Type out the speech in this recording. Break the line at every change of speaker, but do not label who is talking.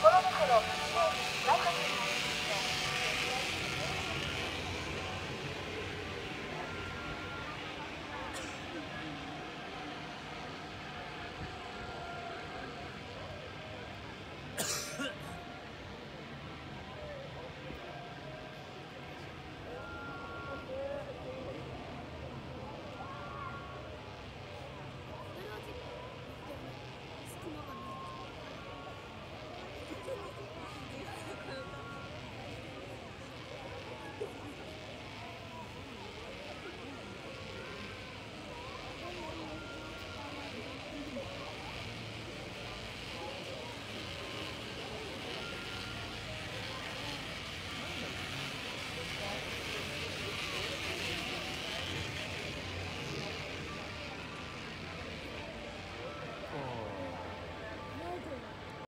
心のこに、ね、